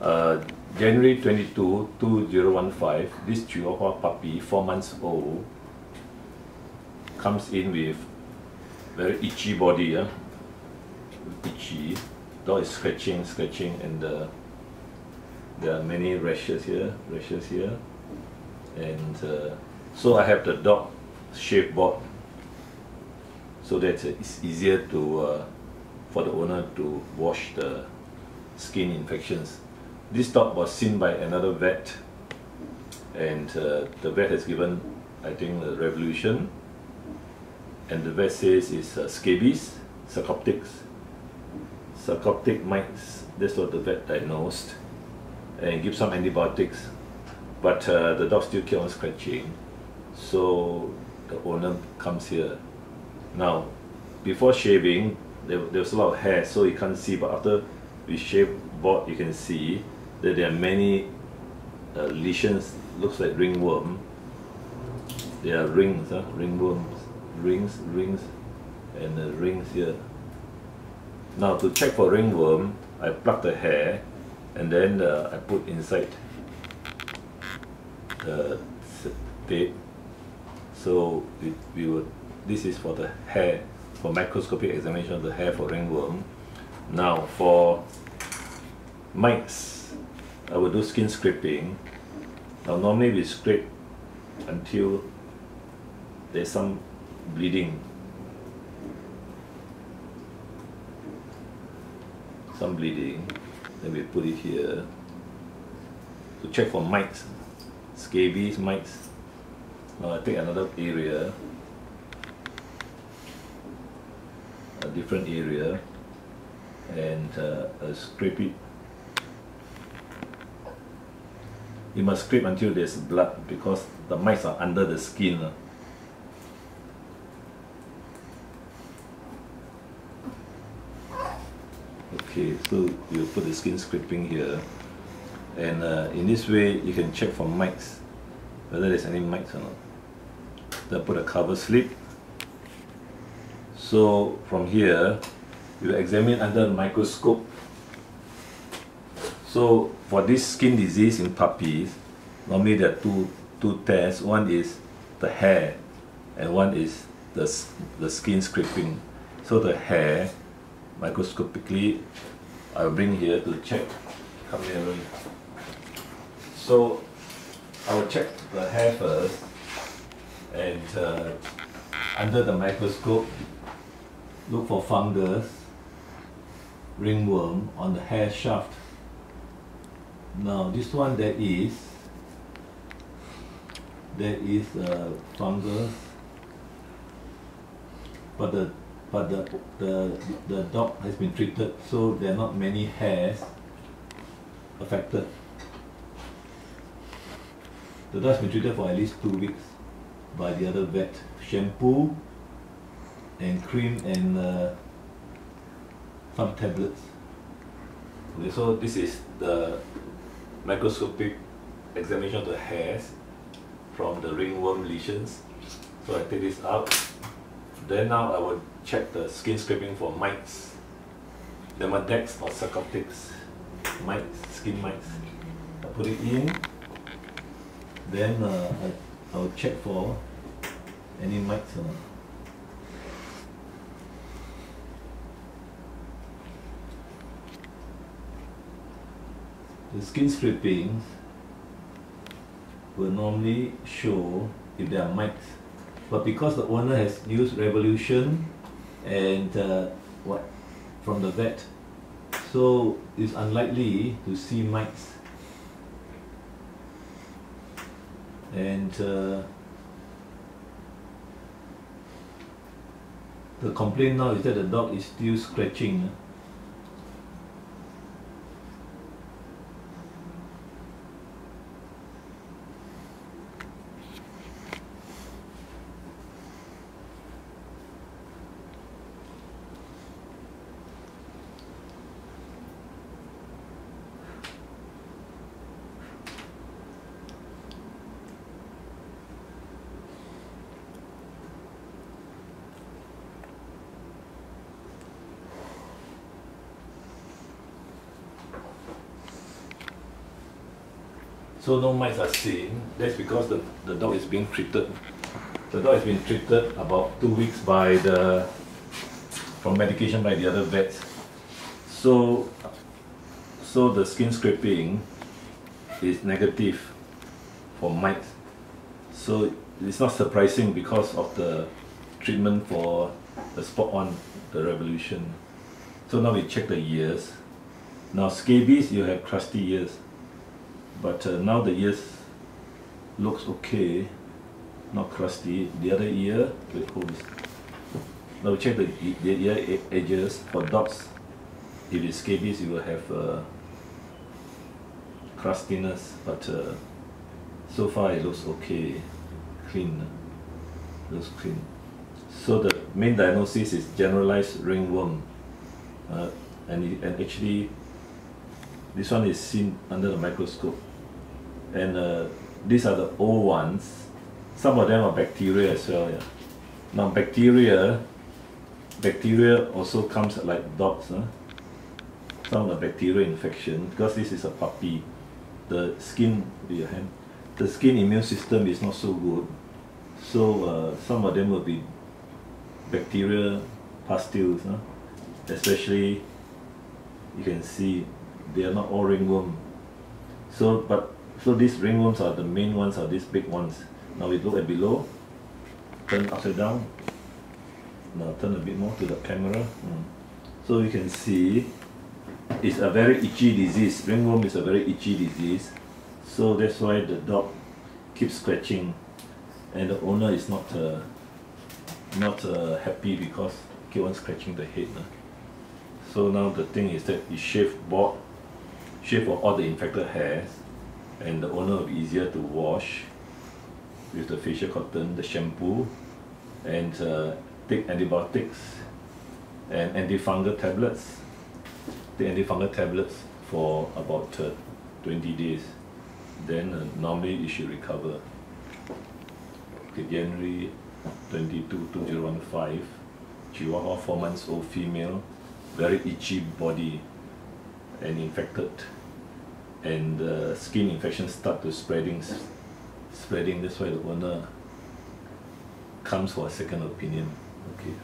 Uh, January 22, 2015, this Chihuahua puppy, four months old, comes in with very itchy body, yeah? itchy. Dog is scratching, scratching, and uh, there are many rashes here, rashes here, and uh, so I have the dog shave board, so that it's easier to uh, for the owner to wash the skin infections. This dog was seen by another vet, and uh, the vet has given, I think, the revolution, and the vet says it's uh, scabies, sarcoptics, sarcoptic mites. That's what the vet diagnosed, and give some antibiotics, but uh, the dog still keep on scratching. So the owner comes here. Now, before shaving, there, there was a lot of hair, so you can't see. But after we shave board, you can see that there are many uh, lesions. Looks like ringworm. There are rings, huh? ringworms, rings, rings, and the rings here. Now to check for ringworm, I pluck the hair, and then uh, I put inside the tape. So we, we would. This is for the hair, for microscopic examination of the hair for ringworm. Now for mites, I will do skin scraping. Now normally we scrape until there's some bleeding. Some bleeding. Then we put it here to check for mites, scabies, mites. Now I take another area, a different area, and uh, scrape it you must scrape until there's blood because the mites are under the skin. Uh. Okay, so you put the skin scraping here and uh, in this way you can check for mites, whether there's any mites or not. Then put a cover slip. So from here, you examine under the microscope so for this skin disease in puppies, normally there are two, two tests. One is the hair and one is the, the skin scraping. So the hair, microscopically, I'll bring here to check. Come here. So I will check the hair first and uh, under the microscope, look for fungus, ringworm on the hair shaft now this one there is there is a fungus but the but the the the dog has been treated so there are not many hairs affected. The dog has been treated for at least two weeks by the other vet. Shampoo and cream and uh, some tablets. Okay so this is the microscopic examination of the hairs from the ringworm lesions. So I take this out. Then now I will check the skin scraping for mites, Demodex or sarcoptics, mites, skin mites. I put it in. Then uh, I, I will check for any mites or not. The skin scrapings will normally show if there are mites. But because the owner has used revolution and uh, what from the vet so it's unlikely to see mites. And uh, the complaint now is that the dog is still scratching So no mites are seen. That's because the, the dog is being treated. The dog has been treated about two weeks by the from medication by the other vets. So so the skin scraping is negative for mites. So it's not surprising because of the treatment for the spot on the revolution. So now we check the ears. Now scabies, you have crusty ears. But uh, now the ears looks okay, not crusty. The other ear, wait, hold this. Now check the, the ear edges for dogs. If it's scabies, you will have uh, crustiness, but uh, so far it looks okay, clean, looks clean. So the main diagnosis is generalized ringworm, uh, and, it, and actually this one is seen under the microscope. And uh, these are the old ones. Some of them are bacteria as well. Yeah. Now bacteria, bacteria also comes like dogs. Huh? Some of the bacterial infection because this is a puppy. The skin, your hand, the skin immune system is not so good. So uh, some of them will be bacteria pustules. Huh? Especially, you can see they are not all ringworm. So, but so these ringworms are the main ones, are these big ones. Now we look at below, turn upside down. Now turn a bit more to the camera. Mm. So you can see it's a very itchy disease. Ringworm is a very itchy disease. So that's why the dog keeps scratching and the owner is not uh, not uh, happy because keep on scratching the head. Uh. So now the thing is that you shave bald, shave off all the infected hairs and the owner will be easier to wash with the facial cotton, the shampoo and uh, take antibiotics and antifungal tablets the antifungal tablets for about uh, 20 days. Then uh, normally you should recover. Okay, January 22, 2015, Chihuahua, 4 months old female, very itchy body and infected. And uh, skin infection start to spreading, spreading. That's why the owner comes for a second opinion. Okay.